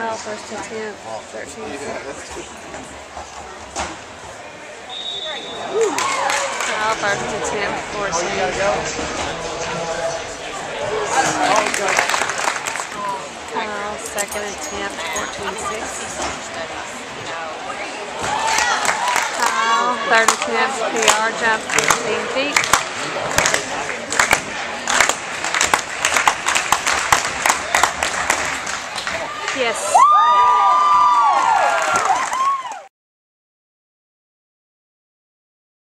Foul, first attempt, 13 Foul, first attempt, 14 Foul, second attempt, 14 6 Foul, third attempt, PR jump, 15 feet. Yes.